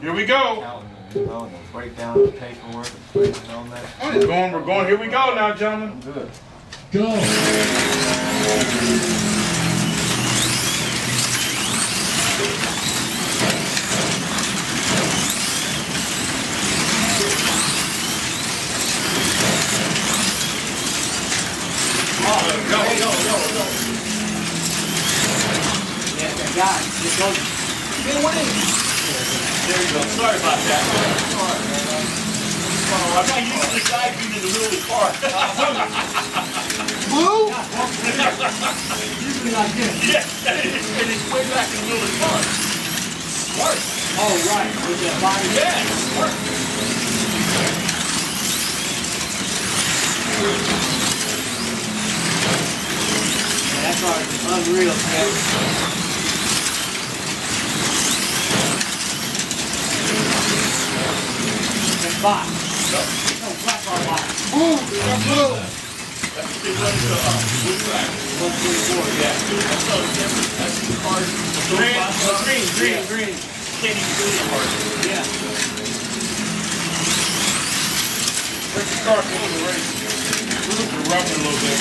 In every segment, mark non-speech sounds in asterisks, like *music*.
Here we go. accountant, you know, and they'll break down the paperwork and break it on that. We're going, we're going. Here we go now, gentlemen. Good. Go. Go, go, go, go. Yeah, that guy, just go. Get away. There you go. Sorry about that. Oh, I'm not used to the guy being in the middle of the car. Usually like this. yeah, and it's, way back in the middle of the car. Smart. Oh, right, with that body. Yeah, smart. That's our unreal, man. Box. No, black bar box. That's the one, the, uh, track. One twenty-four. Yeah, the the. Green, oh, green, green. Can't even see the cars. Yeah. Where's the car going to race? We're rubbing a little bit.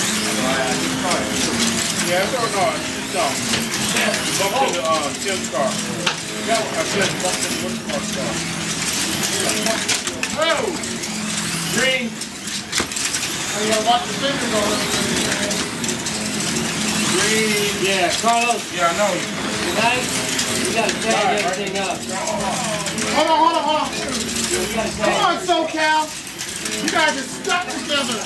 Yeah, no, no, it's just, um, bump to the, uh, Tim's car. Yeah, I said bump to the wood car Oh! Green. I got lots of fingers on it. Green. Yeah, Carlos, Yeah, I know. tonight, we gotta tag everything up. Hold on, hold on, hold on. Come on, SoCal. You guys are stuck together.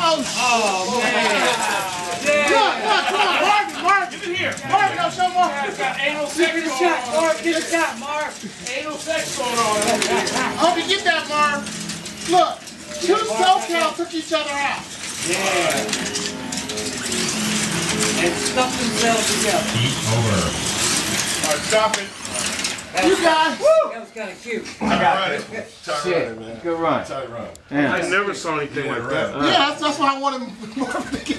Oh, shit. Oh, man. Look, look, come on, Marvin, Marvin. Give it here. Marvin, no, show Marvin. It's got anal sex Get a going shot, on. Marv, get a shot, Marv. Anal sex going on. I hope you get that, Marv. Look, two SoCal took each other out. Yeah. And stuck themselves together. Over. All right, stop it. You guys. That was kinda cute. I got it. Shit. Good run. I Yeah. never saw anything like that. Yeah, that's, that's why I wanted *laughs* Marvin to get